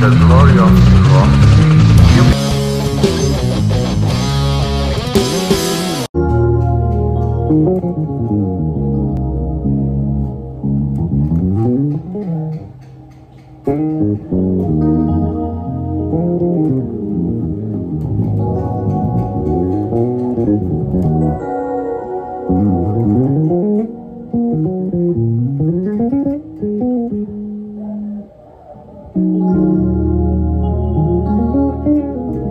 the glory of the Thank mm -hmm. you.